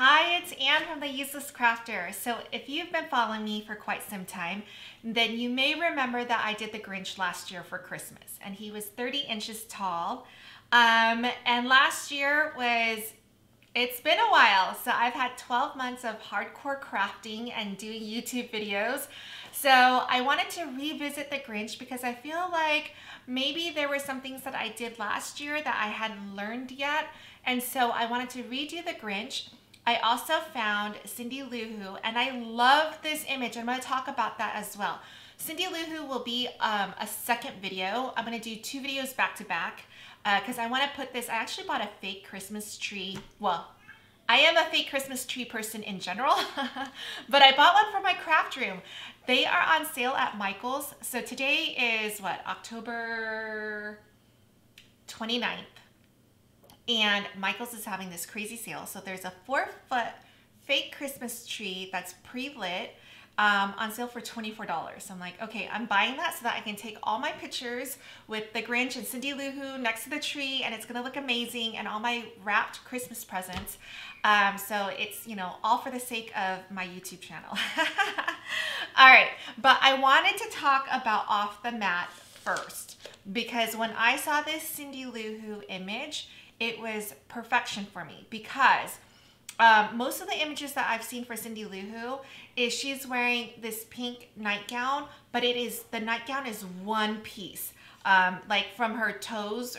Hi, it's Anne from The Useless Crafter. So if you've been following me for quite some time, then you may remember that I did the Grinch last year for Christmas and he was 30 inches tall. Um, and last year was, it's been a while. So I've had 12 months of hardcore crafting and doing YouTube videos. So I wanted to revisit the Grinch because I feel like maybe there were some things that I did last year that I hadn't learned yet. And so I wanted to redo the Grinch I also found Cindy Lou Who, and I love this image. I'm going to talk about that as well. Cindy Lou Who will be um, a second video. I'm going to do two videos back to back because uh, I want to put this. I actually bought a fake Christmas tree. Well, I am a fake Christmas tree person in general, but I bought one for my craft room. They are on sale at Michael's. So today is what, October 29th and Michael's is having this crazy sale. So there's a four foot fake Christmas tree that's pre-lit um, on sale for $24. So I'm like, okay, I'm buying that so that I can take all my pictures with the Grinch and Cindy Lou Who next to the tree and it's gonna look amazing and all my wrapped Christmas presents. Um, so it's, you know, all for the sake of my YouTube channel. all right, but I wanted to talk about off the mat first because when I saw this Cindy Lou Who image, it was perfection for me because um, most of the images that I've seen for Cindy Lou Who is she's wearing this pink nightgown, but it is the nightgown is one piece, um, like from her toes,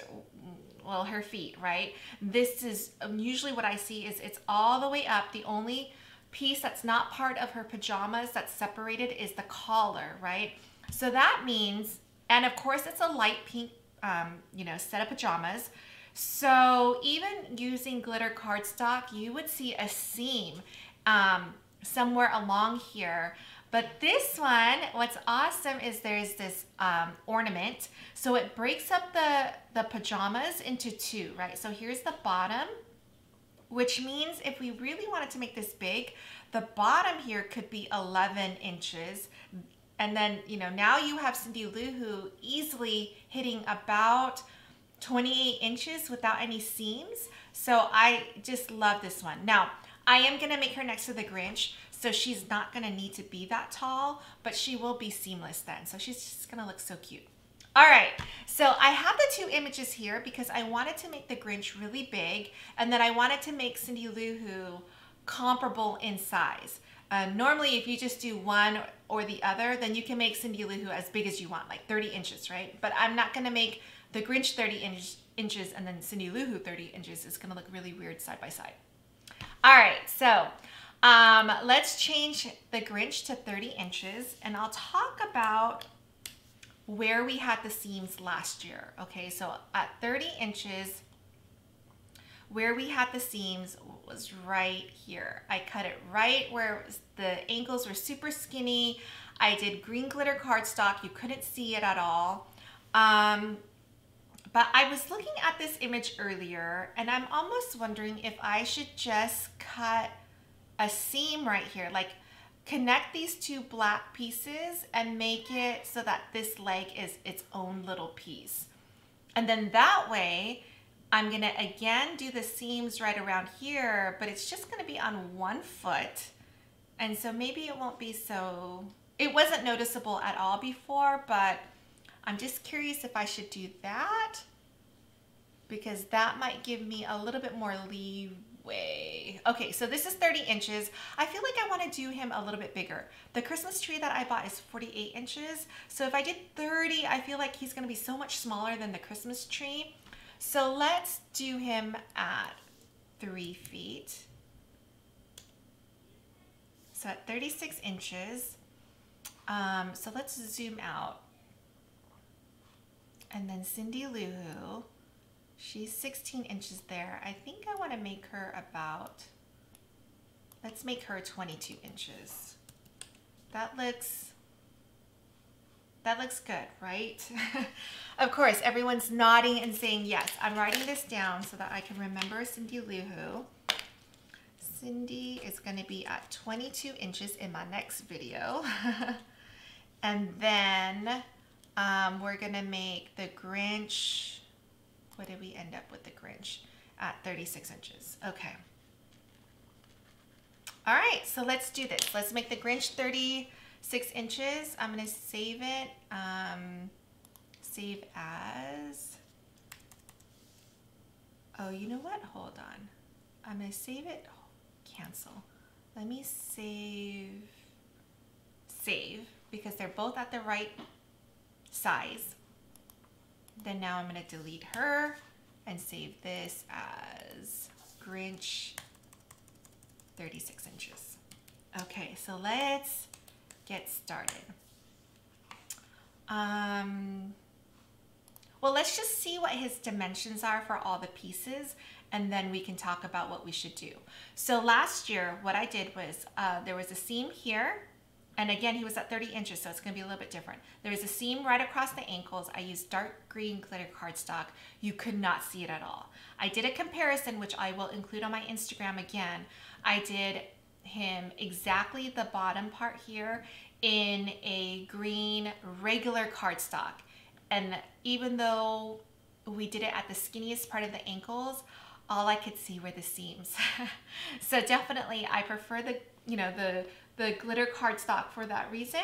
well, her feet, right? This is um, usually what I see is it's all the way up. The only piece that's not part of her pajamas that's separated is the collar, right? So that means, and of course it's a light pink, um, you know, set of pajamas. So even using glitter cardstock, you would see a seam um, somewhere along here. But this one, what's awesome is there's this um, ornament. So it breaks up the, the pajamas into two, right? So here's the bottom, which means if we really wanted to make this big, the bottom here could be 11 inches. And then, you know, now you have Cindy Lou Who easily hitting about 28 inches without any seams. So I just love this one. Now, I am gonna make her next to the Grinch, so she's not gonna need to be that tall, but she will be seamless then. So she's just gonna look so cute. All right, so I have the two images here because I wanted to make the Grinch really big, and then I wanted to make Cindy Lou Who comparable in size. Uh, normally, if you just do one or the other, then you can make Cindy Lou Who as big as you want, like 30 inches, right? But I'm not gonna make the Grinch 30 inch, inches and then Cindy Lou Who 30 inches is gonna look really weird side by side. All right, so um, let's change the Grinch to 30 inches and I'll talk about where we had the seams last year. Okay, so at 30 inches, where we had the seams was right here. I cut it right where was, the ankles were super skinny. I did green glitter cardstock. You couldn't see it at all. Um, but I was looking at this image earlier and I'm almost wondering if I should just cut a seam right here, like connect these two black pieces and make it so that this leg is its own little piece. And then that way, I'm gonna again do the seams right around here, but it's just gonna be on one foot. And so maybe it won't be so, it wasn't noticeable at all before, but I'm just curious if I should do that because that might give me a little bit more leeway. Okay, so this is 30 inches. I feel like I want to do him a little bit bigger. The Christmas tree that I bought is 48 inches. So if I did 30, I feel like he's going to be so much smaller than the Christmas tree. So let's do him at three feet. So at 36 inches. Um, so let's zoom out. And then Cindy Lou Who, she's 16 inches there. I think I want to make her about, let's make her 22 inches. That looks, that looks good, right? of course, everyone's nodding and saying yes. I'm writing this down so that I can remember Cindy Lou Who. Cindy is going to be at 22 inches in my next video. and then um, we're gonna make the Grinch, what did we end up with the Grinch? At 36 inches, okay. All right, so let's do this. Let's make the Grinch 36 inches. I'm gonna save it, um, save as, oh, you know what? Hold on. I'm gonna save it, cancel. Let me save, save, because they're both at the right size. Then now I'm gonna delete her and save this as Grinch 36 inches. Okay, so let's get started. Um, well, let's just see what his dimensions are for all the pieces and then we can talk about what we should do. So last year, what I did was uh, there was a seam here and again, he was at 30 inches, so it's gonna be a little bit different. There is a seam right across the ankles. I used dark green glitter cardstock. You could not see it at all. I did a comparison, which I will include on my Instagram again. I did him exactly the bottom part here in a green regular cardstock. And even though we did it at the skinniest part of the ankles, all I could see were the seams. so definitely I prefer the, you know, the the glitter cardstock for that reason.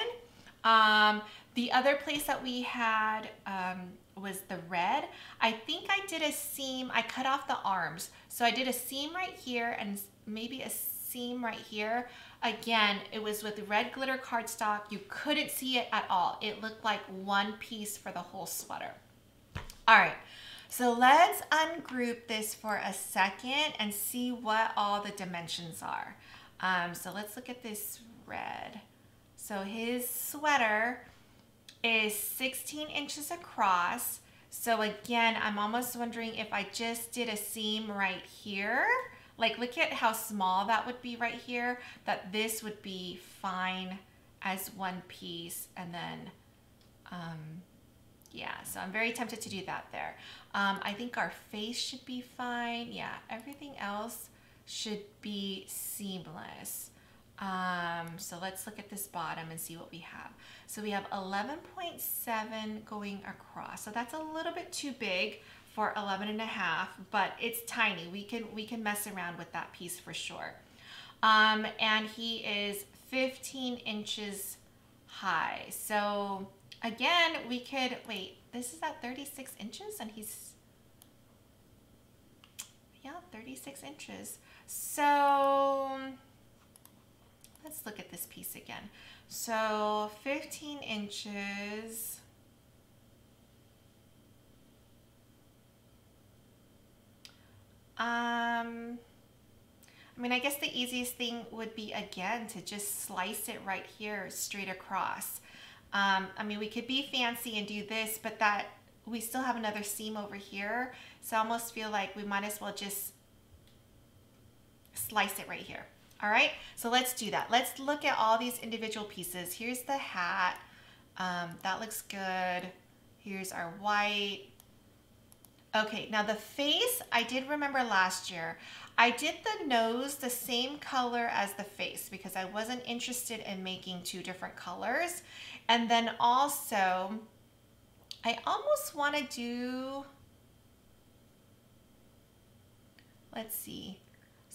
Um, the other place that we had um, was the red. I think I did a seam, I cut off the arms. So I did a seam right here and maybe a seam right here. Again, it was with red glitter cardstock. You couldn't see it at all. It looked like one piece for the whole sweater. All right, so let's ungroup this for a second and see what all the dimensions are. Um, so let's look at this red. So his sweater is 16 inches across. So again, I'm almost wondering if I just did a seam right here, like look at how small that would be right here, that this would be fine as one piece and then, um, yeah, so I'm very tempted to do that there. Um, I think our face should be fine. Yeah, everything else should be seamless. Um, so let's look at this bottom and see what we have. So we have 11.7 going across. So that's a little bit too big for 11 and a half, but it's tiny. We can, we can mess around with that piece for sure. Um, and he is 15 inches high. So again, we could, wait, this is at 36 inches and he's, yeah, 36 inches. So let's look at this piece again. So 15 inches. Um, I mean, I guess the easiest thing would be, again, to just slice it right here straight across. Um, I mean, we could be fancy and do this, but that we still have another seam over here. So I almost feel like we might as well just slice it right here. All right, so let's do that. Let's look at all these individual pieces. Here's the hat. Um, that looks good. Here's our white. Okay, now the face, I did remember last year. I did the nose the same color as the face because I wasn't interested in making two different colors. And then also, I almost want to do, let's see,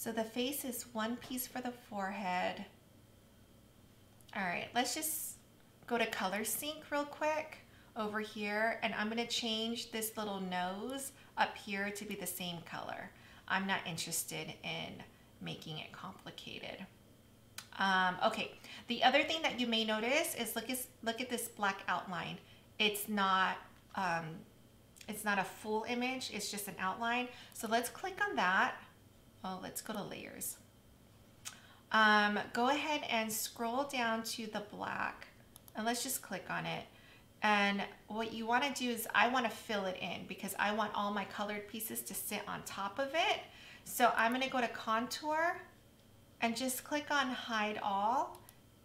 so the face is one piece for the forehead. All right, let's just go to color sync real quick over here and I'm gonna change this little nose up here to be the same color. I'm not interested in making it complicated. Um, okay, the other thing that you may notice is look, at, look at this black outline. It's not, um, it's not a full image, it's just an outline. So let's click on that well, let's go to layers. Um, go ahead and scroll down to the black and let's just click on it. And what you want to do is I want to fill it in because I want all my colored pieces to sit on top of it. So I'm going to go to contour and just click on hide all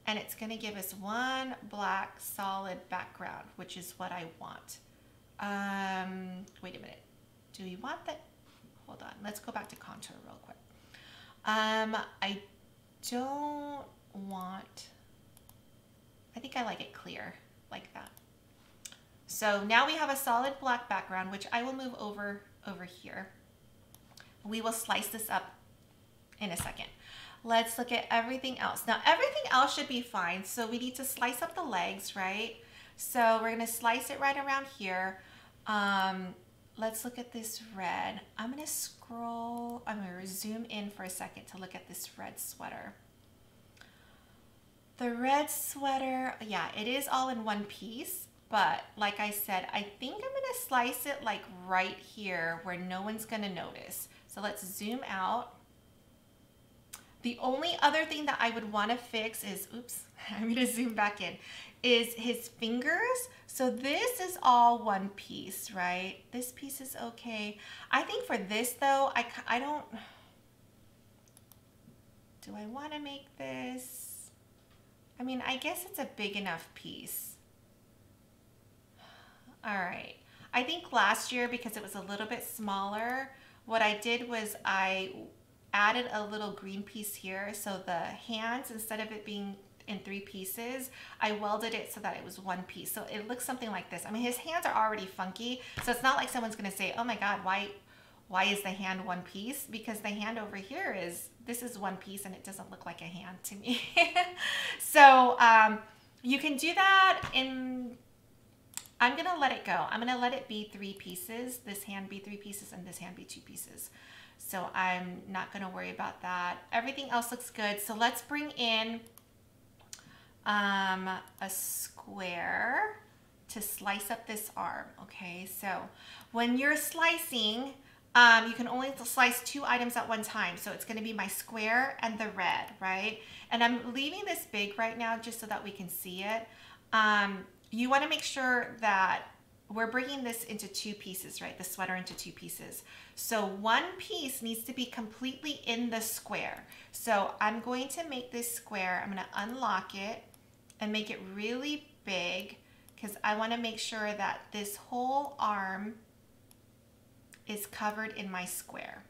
and it's going to give us one black solid background, which is what I want. Um, wait a minute. Do we want that? Hold on. Let's go back to contour real quick. Um, I don't want, I think I like it clear like that. So now we have a solid black background, which I will move over over here. We will slice this up in a second. let's look at everything else. Now everything else should be fine. So we need to slice up the legs, right? So we're gonna slice it right around here. Um, let's look at this red. I'm gonna scroll, I'm gonna zoom in for a second to look at this red sweater. The red sweater, yeah, it is all in one piece, but like I said, I think I'm gonna slice it like right here where no one's gonna notice. So let's zoom out. The only other thing that I would wanna fix is, oops, I'm gonna zoom back in, is his fingers. So this is all one piece, right? This piece is okay. I think for this though, I, I don't, do I wanna make this? I mean, I guess it's a big enough piece. All right. I think last year, because it was a little bit smaller, what I did was I added a little green piece here. So the hands, instead of it being in three pieces, I welded it so that it was one piece. So it looks something like this. I mean, his hands are already funky. So it's not like someone's gonna say, oh my God, why, why is the hand one piece? Because the hand over here is, this is one piece and it doesn't look like a hand to me. so um, you can do that in I'm gonna let it go. I'm gonna let it be three pieces, this hand be three pieces and this hand be two pieces. So I'm not gonna worry about that. Everything else looks good. So let's bring in um, a square to slice up this arm, okay? So when you're slicing, um, you can only slice two items at one time. So it's gonna be my square and the red, right? And I'm leaving this big right now just so that we can see it. Um, you want to make sure that we're breaking this into two pieces, right? The sweater into two pieces. So one piece needs to be completely in the square. So I'm going to make this square, I'm going to unlock it and make it really big because I want to make sure that this whole arm is covered in my square.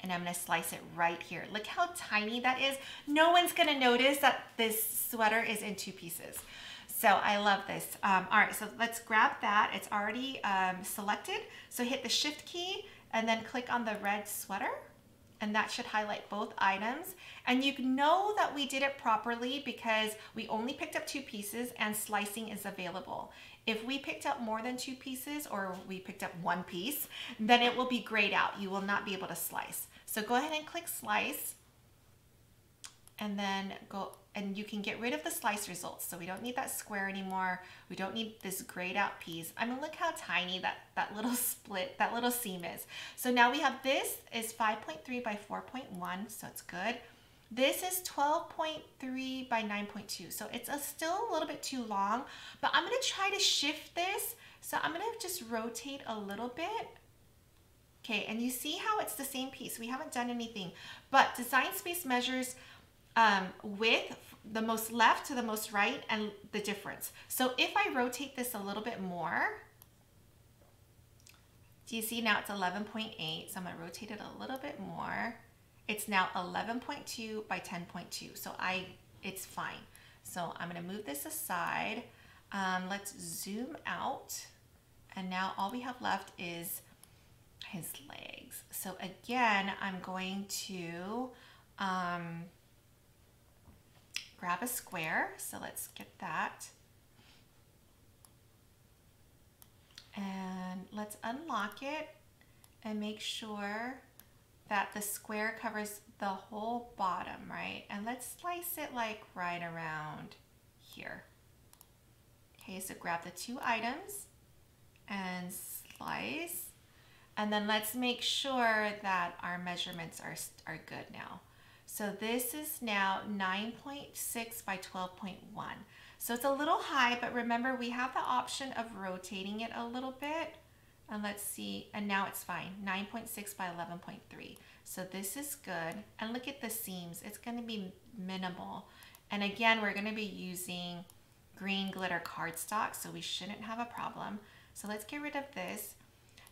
And I'm going to slice it right here. Look how tiny that is. No one's going to notice that this sweater is in two pieces. So I love this. Um, all right, so let's grab that. It's already um, selected. So hit the shift key and then click on the red sweater and that should highlight both items. And you know that we did it properly because we only picked up two pieces and slicing is available. If we picked up more than two pieces or we picked up one piece, then it will be grayed out. You will not be able to slice. So go ahead and click slice and then go and you can get rid of the slice results. So we don't need that square anymore. We don't need this grayed out piece. I mean, look how tiny that, that little split, that little seam is. So now we have this is 5.3 by 4.1, so it's good. This is 12.3 by 9.2, so it's a, still a little bit too long, but I'm gonna try to shift this. So I'm gonna just rotate a little bit. Okay, and you see how it's the same piece. We haven't done anything, but Design Space measures um, width, the most left to the most right, and the difference. So if I rotate this a little bit more, do you see now it's 11.8? So I'm gonna rotate it a little bit more. It's now 11.2 by 10.2. So I, it's fine. So I'm gonna move this aside. Um, let's zoom out. And now all we have left is his legs. So again, I'm going to, um, grab a square. So let's get that. And let's unlock it and make sure that the square covers the whole bottom, right? And let's slice it like right around here. Okay, so grab the two items and slice. And then let's make sure that our measurements are, are good now. So this is now 9.6 by 12.1. So it's a little high, but remember we have the option of rotating it a little bit. And let's see, and now it's fine, 9.6 by 11.3. So this is good. And look at the seams, it's gonna be minimal. And again, we're gonna be using green glitter cardstock, so we shouldn't have a problem. So let's get rid of this.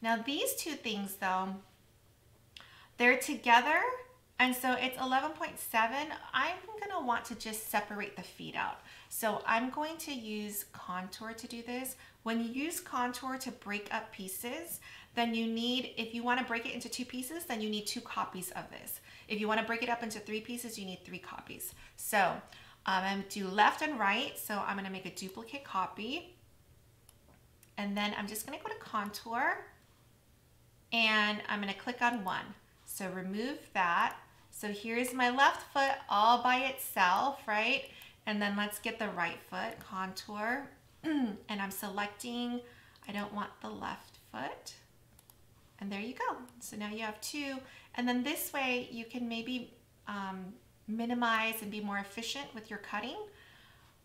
Now these two things though, they're together and so it's 11.7. I'm gonna want to just separate the feet out. So I'm going to use contour to do this. When you use contour to break up pieces, then you need, if you wanna break it into two pieces, then you need two copies of this. If you want to break it up into three pieces, you need three copies. So um, I'm do left and right. So I'm going to make a duplicate copy. And then I'm just going to go to contour and I'm going to click on one. So remove that. So here's my left foot all by itself, right? And then let's get the right foot, contour. and I'm selecting, I don't want the left foot. And there you go. So now you have two. And then this way you can maybe um, minimize and be more efficient with your cutting.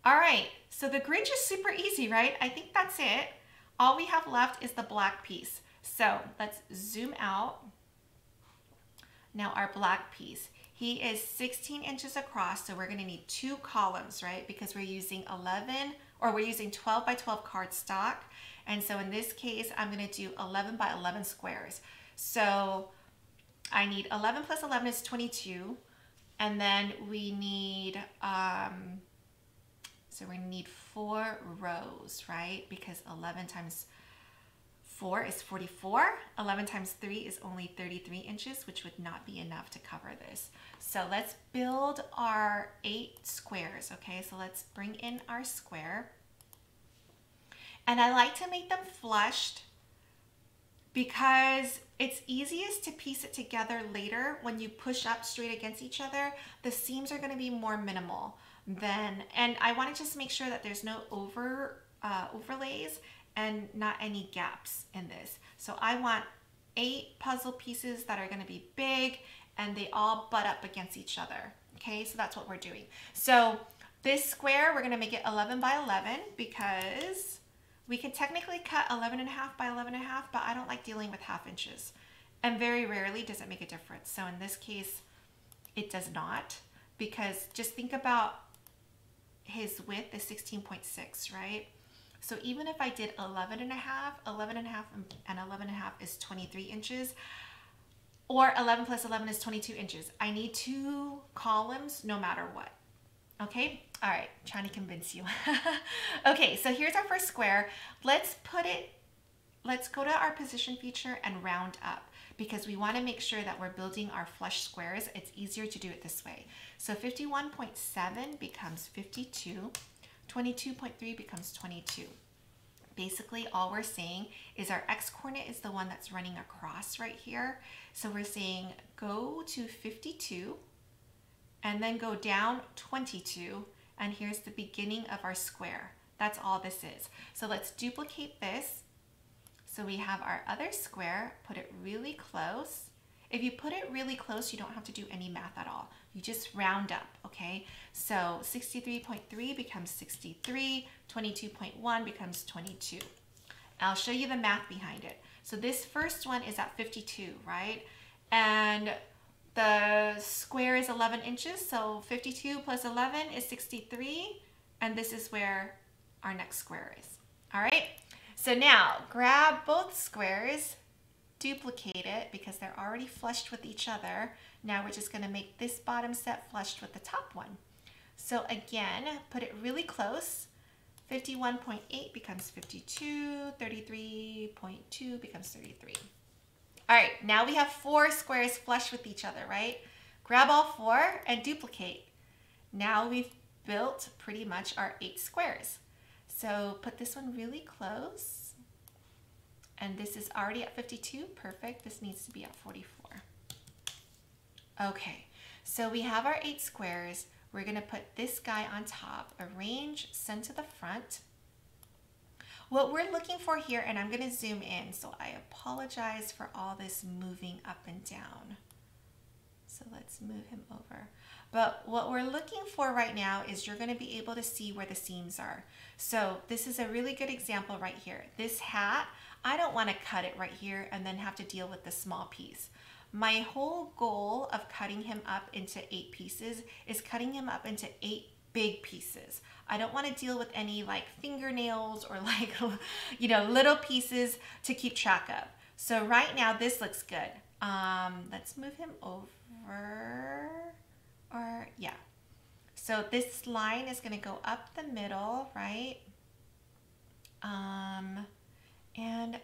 All right, so the Grinch is super easy, right? I think that's it. All we have left is the black piece. So let's zoom out. Now our black piece. He is 16 inches across, so we're gonna need two columns, right? Because we're using 11, or we're using 12 by 12 cardstock. And so in this case, I'm gonna do 11 by 11 squares. So I need 11 plus 11 is 22. And then we need, um, so we need four rows, right? Because 11 times 4 is 44. 11 times 3 is only 33 inches, which would not be enough to cover this. So let's build our eight squares, okay? So let's bring in our square. And I like to make them flushed because it's easiest to piece it together later when you push up straight against each other. The seams are gonna be more minimal than, and I wanna just make sure that there's no over uh, overlays and not any gaps in this. So I want eight puzzle pieces that are gonna be big and they all butt up against each other. Okay, so that's what we're doing. So this square, we're gonna make it 11 by 11 because we could technically cut 11 and a half by 11 and a half, but I don't like dealing with half inches. And very rarely does it make a difference. So in this case, it does not because just think about his width is 16.6, right? So even if I did 11 and a half, 11 and a half and 11 and a half is 23 inches, or 11 plus 11 is 22 inches. I need two columns no matter what. Okay, all right, trying to convince you. okay, so here's our first square. Let's put it, let's go to our position feature and round up because we wanna make sure that we're building our flush squares. It's easier to do it this way. So 51.7 becomes 52. 22.3 becomes 22. Basically, all we're saying is our x coordinate is the one that's running across right here. So we're saying go to 52 and then go down 22 and here's the beginning of our square. That's all this is. So let's duplicate this. So we have our other square, put it really close. If you put it really close, you don't have to do any math at all. You just round up, okay? So 63.3 becomes 63, 22.1 becomes 22. I'll show you the math behind it. So this first one is at 52, right? And the square is 11 inches, so 52 plus 11 is 63, and this is where our next square is. All right, so now grab both squares, duplicate it because they're already flushed with each other. Now we're just gonna make this bottom set flushed with the top one. So again, put it really close. 51.8 becomes 52, 33.2 becomes 33. All right, now we have four squares flush with each other, right? Grab all four and duplicate. Now we've built pretty much our eight squares. So put this one really close and this is already at 52, perfect. This needs to be at 44. Okay, so we have our eight squares. We're gonna put this guy on top, arrange, send to the front. What we're looking for here, and I'm gonna zoom in, so I apologize for all this moving up and down. So let's move him over. But what we're looking for right now is you're gonna be able to see where the seams are. So this is a really good example right here. This hat, I don't wanna cut it right here and then have to deal with the small piece. My whole goal of cutting him up into eight pieces is cutting him up into eight big pieces. I don't want to deal with any like fingernails or like, you know, little pieces to keep track of. So right now this looks good. Um, let's move him over or yeah. So this line is going to go up the middle, right? Um, and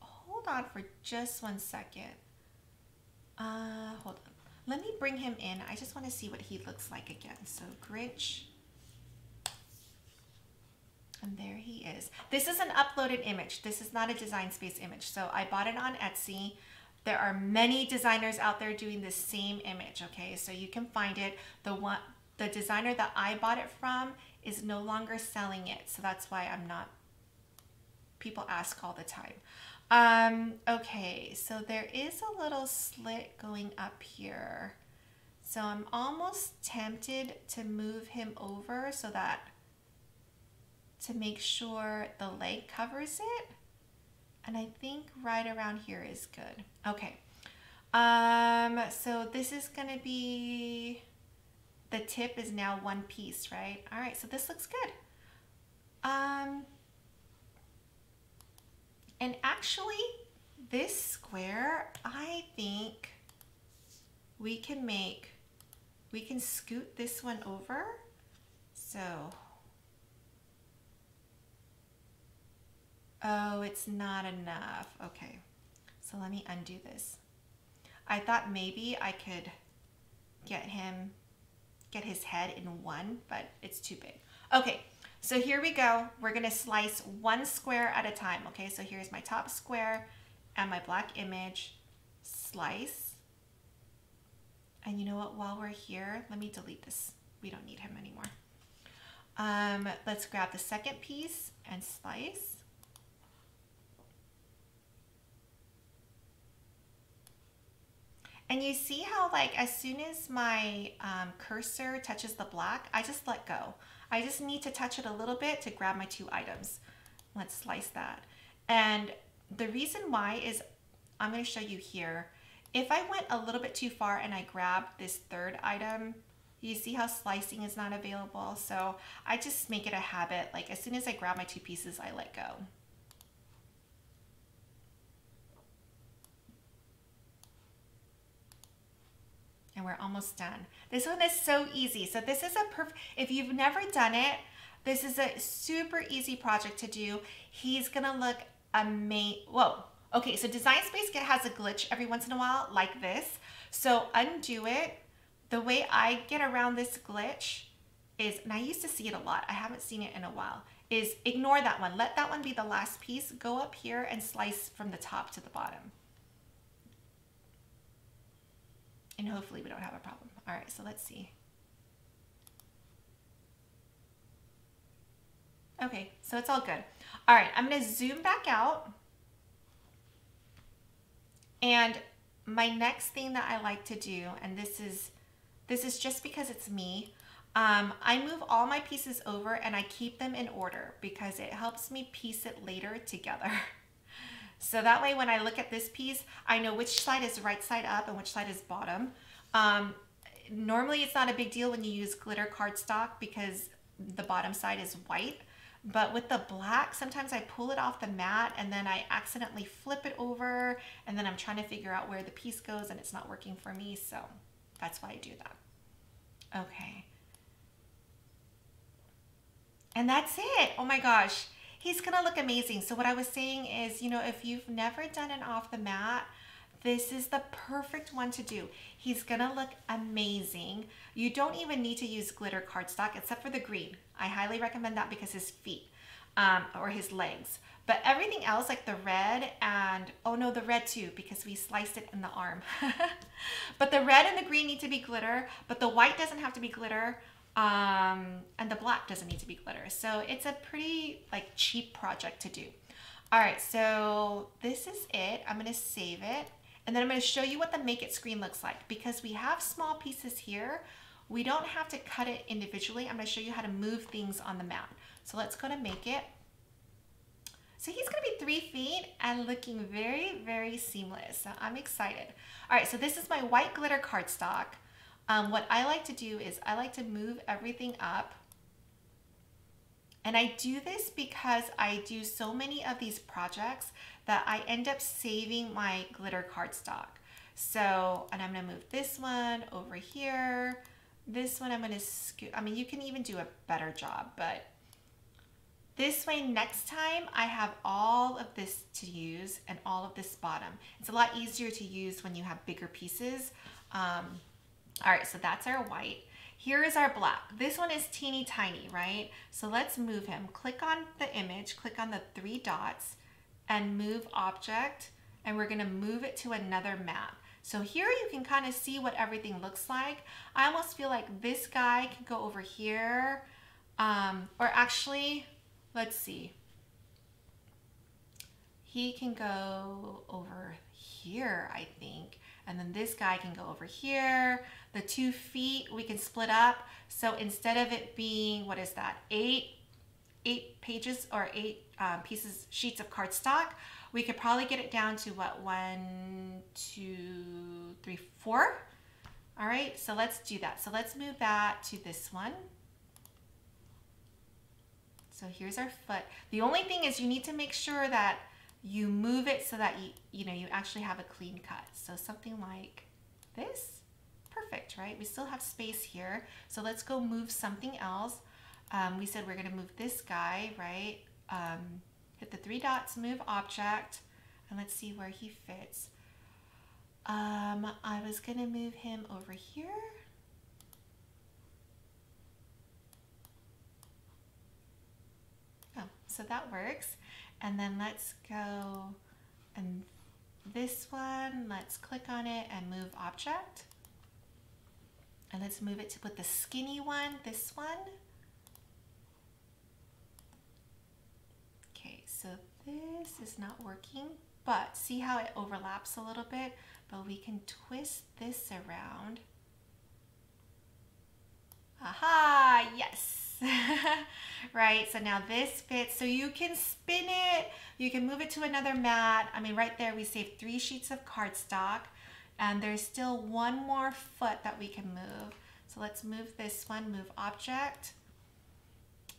hold on for just one second. Uh, hold on. Let me bring him in. I just want to see what he looks like again. So Grinch. And there he is. This is an uploaded image. This is not a Design Space image. So I bought it on Etsy. There are many designers out there doing the same image, okay? So you can find it. The one the designer that I bought it from is no longer selling it. So that's why I'm not people ask all the time. Um, okay, so there is a little slit going up here. So I'm almost tempted to move him over so that to make sure the leg covers it. And I think right around here is good. Okay. Um, so this is going to be, the tip is now one piece, right? All right, so this looks good. Um, and actually, this square, I think we can make, we can scoot this one over. So, oh, it's not enough. Okay, so let me undo this. I thought maybe I could get him, get his head in one, but it's too big. Okay, so here we go. We're gonna slice one square at a time. Okay, so here's my top square and my black image. Slice. And you know what, while we're here, let me delete this. We don't need him anymore. Um, let's grab the second piece and slice. And you see how like as soon as my um, cursor touches the black, I just let go. I just need to touch it a little bit to grab my two items. Let's slice that. And the reason why is I'm going to show you here. If I went a little bit too far and I grabbed this third item, you see how slicing is not available. So I just make it a habit. Like as soon as I grab my two pieces, I let go. And we're almost done. This one is so easy. So this is a perfect, if you've never done it, this is a super easy project to do. He's gonna look amazing. Whoa. Okay, so Design Space has a glitch every once in a while like this. So undo it. The way I get around this glitch is, and I used to see it a lot, I haven't seen it in a while, is ignore that one. Let that one be the last piece. Go up here and slice from the top to the bottom. And hopefully we don't have a problem. All right, so let's see. Okay, so it's all good. All right, I'm gonna zoom back out. And my next thing that I like to do, and this is, this is just because it's me, um, I move all my pieces over and I keep them in order because it helps me piece it later together. So that way when I look at this piece, I know which side is right side up and which side is bottom. Um, normally it's not a big deal when you use glitter cardstock because the bottom side is white. But with the black, sometimes I pull it off the mat and then I accidentally flip it over and then I'm trying to figure out where the piece goes and it's not working for me. So that's why I do that. Okay. And that's it. Oh my gosh he's gonna look amazing. So what I was saying is, you know, if you've never done an off the mat, this is the perfect one to do. He's gonna look amazing. You don't even need to use glitter cardstock except for the green. I highly recommend that because his feet um, or his legs. But everything else like the red and, oh no, the red too because we sliced it in the arm. but the red and the green need to be glitter, but the white doesn't have to be glitter. Um, and the black doesn't need to be glitter. So it's a pretty like cheap project to do. All right, so this is it. I'm gonna save it. And then I'm gonna show you what the Make It screen looks like. Because we have small pieces here, we don't have to cut it individually. I'm gonna show you how to move things on the mat. So let's go to Make It. So he's gonna be three feet and looking very, very seamless. So I'm excited. All right, so this is my white glitter cardstock. Um, what I like to do is I like to move everything up. And I do this because I do so many of these projects that I end up saving my glitter cardstock. So, and I'm gonna move this one over here. This one I'm gonna scoot, I mean, you can even do a better job, but this way next time I have all of this to use and all of this bottom. It's a lot easier to use when you have bigger pieces. Um, All right, so that's our white. Here is our black. This one is teeny tiny, right? So let's move him. Click on the image, click on the three dots and move object. And we're gonna move it to another mat. So here you can kind of see what everything looks like. I almost feel like this guy can go over here. Um, or actually, let's see. He can go over here, I think. And then this guy can go over here. The two feet we can split up. So instead of it being, what is that, eight, eight pages or eight um, pieces, sheets of cardstock, we could probably get it down to what, one, two, three, four. All right, so let's do that. So let's move that to this one. So here's our foot. The only thing is you need to make sure that you move it so that you, you know, you actually have a clean cut. So something like this, perfect, right? We still have space here. So let's go move something else. Um, we said we're gonna move this guy, right? Um, hit the three dots, move object, and let's see where he fits. Um, I was gonna move him over here. Oh, so that works. And then let's go and this one, let's click on it and move object. And let's move it to put the skinny one, this one. Okay, so this is not working, but see how it overlaps a little bit? But we can twist this around. Aha, yes. right, so now this fits. So you can spin it, you can move it to another mat. I mean, right there we saved three sheets of cardstock and there's still one more foot that we can move. So let's move this one, move object,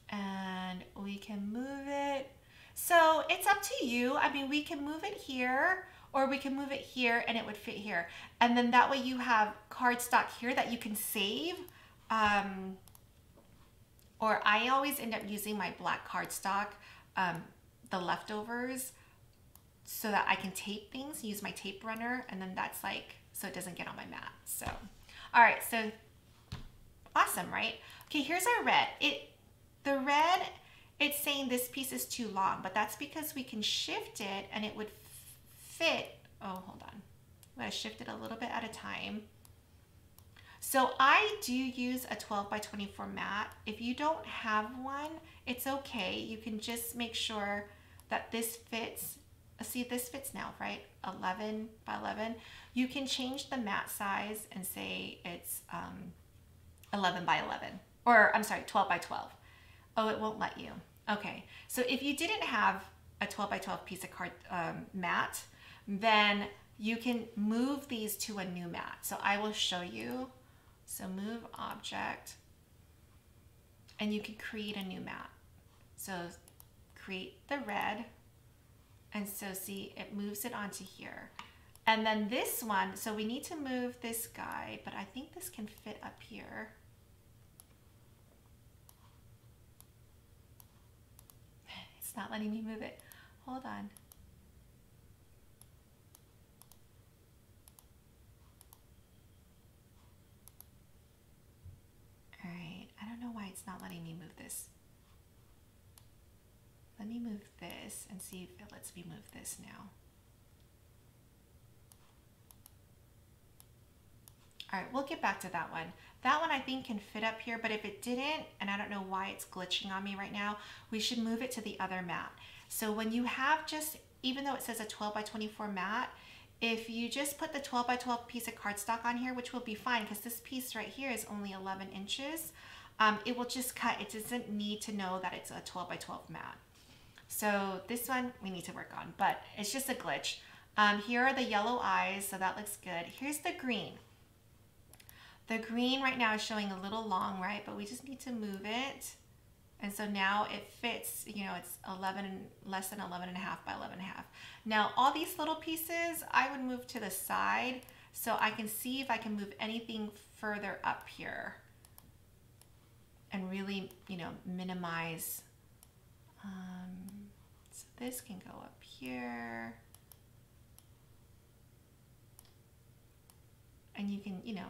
and we can move it. So it's up to you. I mean, we can move it here or we can move it here and it would fit here. And then that way you have cardstock here that you can save. Um, or I always end up using my black cardstock, um, the leftovers, so that I can tape things, use my tape runner, and then that's like, so it doesn't get on my mat. So, all right, so awesome, right? Okay, here's our red. It, the red, it's saying this piece is too long, but that's because we can shift it and it would fit, oh, hold on. I'm gonna shift it a little bit at a time. So I do use a 12 by 24 mat. If you don't have one, it's okay. You can just make sure that this fits. See, this fits now, right? 11 by 11. You can change the mat size and say it's um, 11 by 11, or I'm sorry, 12 by 12. Oh, it won't let you. Okay, so if you didn't have a 12 by 12 piece of card um, mat, then you can move these to a new mat. So I will show you so move object and you can create a new mat. So create the red and so see it moves it onto here. And then this one, so we need to move this guy, but I think this can fit up here. It's not letting me move it. Hold on. Don't know why it's not letting me move this. Let me move this and see if it lets me move this now. All right, we'll get back to that one. That one I think can fit up here, but if it didn't, and I don't know why it's glitching on me right now, we should move it to the other mat. So when you have just, even though it says a 12 by 24 mat, if you just put the 12 by 12 piece of cardstock on here, which will be fine because this piece right here is only 11 inches, um, it will just cut. It doesn't need to know that it's a 12 by 12 mat. So this one we need to work on, but it's just a glitch. Um, here are the yellow eyes, so that looks good. Here's the green. The green right now is showing a little long, right? But we just need to move it. And so now it fits, you know, it's 11, less than 11 and a half by 11 and a half. Now all these little pieces, I would move to the side so I can see if I can move anything further up here and really, you know, minimize. Um, so this can go up here. And you can, you know,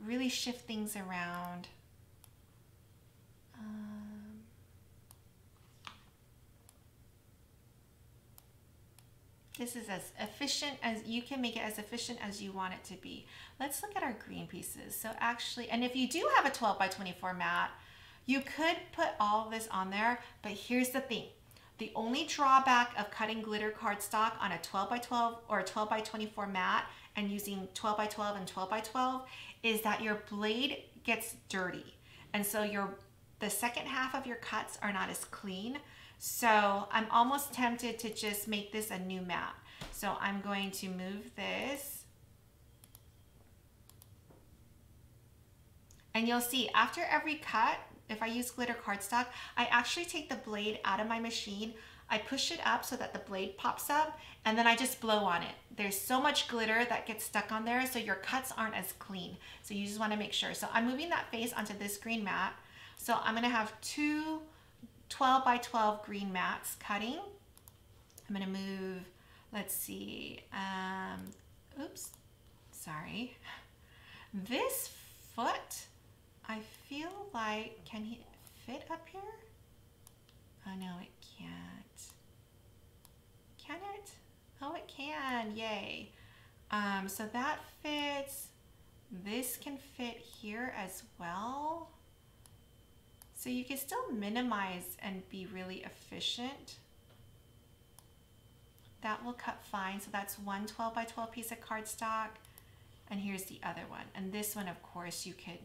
really shift things around. Um, this is as efficient as you can make it as efficient as you want it to be. Let's look at our green pieces. So actually, and if you do have a 12 by 24 mat, you could put all this on there, but here's the thing. The only drawback of cutting glitter cardstock on a 12 by 12 or a 12 by 24 mat and using 12 by 12 and 12 by 12 is that your blade gets dirty. And so your the second half of your cuts are not as clean. So I'm almost tempted to just make this a new mat. So I'm going to move this. And you'll see after every cut, if I use glitter cardstock, I actually take the blade out of my machine. I push it up so that the blade pops up and then I just blow on it. There's so much glitter that gets stuck on there so your cuts aren't as clean. So you just wanna make sure. So I'm moving that face onto this green mat. So I'm gonna have two 12 by 12 green mats cutting. I'm gonna move, let's see, um, oops, sorry. This foot I feel like, can he fit up here? Oh no, it can't. Can it? Oh, it can, yay. Um, so that fits. This can fit here as well. So you can still minimize and be really efficient. That will cut fine. So that's one 12 by 12 piece of cardstock. And here's the other one. And this one, of course, you could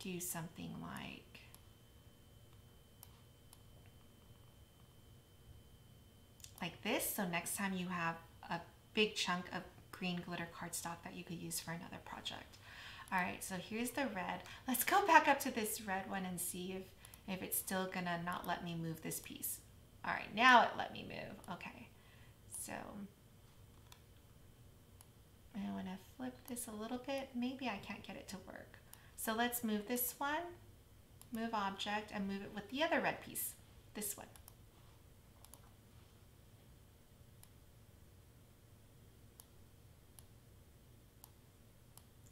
do something like like this. So next time you have a big chunk of green glitter cardstock that you could use for another project. All right, so here's the red. Let's go back up to this red one and see if, if it's still gonna not let me move this piece. All right, now it let me move. Okay, so I wanna flip this a little bit. Maybe I can't get it to work. So let's move this one, move object, and move it with the other red piece, this one.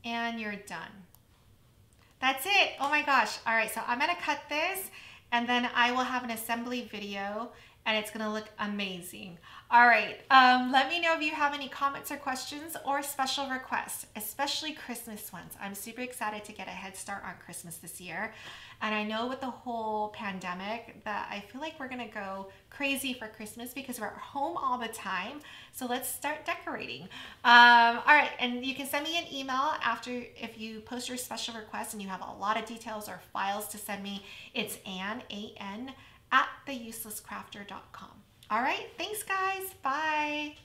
And you're done. That's it. Oh my gosh. All right, so I'm gonna cut this and then I will have an assembly video and it's gonna look amazing. All right, um, let me know if you have any comments or questions or special requests, especially Christmas ones. I'm super excited to get a head start on Christmas this year. And I know with the whole pandemic that I feel like we're gonna go crazy for Christmas because we're at home all the time. So let's start decorating. Um, all right, and you can send me an email after if you post your special request and you have a lot of details or files to send me. It's Ann, A-N, at theuselesscrafter.com. All right, thanks guys. Bye.